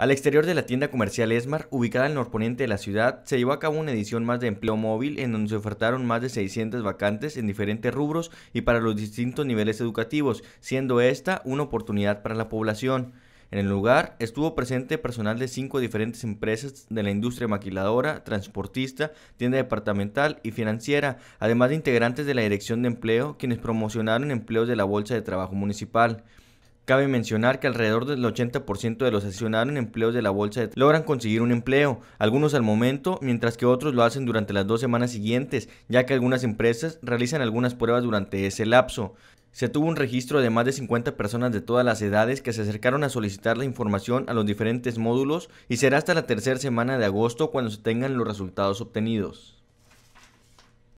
Al exterior de la tienda comercial Esmar, ubicada al norponiente de la ciudad, se llevó a cabo una edición más de empleo móvil en donde se ofertaron más de 600 vacantes en diferentes rubros y para los distintos niveles educativos, siendo esta una oportunidad para la población. En el lugar estuvo presente personal de cinco diferentes empresas de la industria maquiladora, transportista, tienda departamental y financiera, además de integrantes de la Dirección de Empleo, quienes promocionaron empleos de la Bolsa de Trabajo Municipal. Cabe mencionar que alrededor del 80% de los sesionados en empleos de la bolsa logran conseguir un empleo, algunos al momento, mientras que otros lo hacen durante las dos semanas siguientes, ya que algunas empresas realizan algunas pruebas durante ese lapso. Se tuvo un registro de más de 50 personas de todas las edades que se acercaron a solicitar la información a los diferentes módulos y será hasta la tercera semana de agosto cuando se tengan los resultados obtenidos.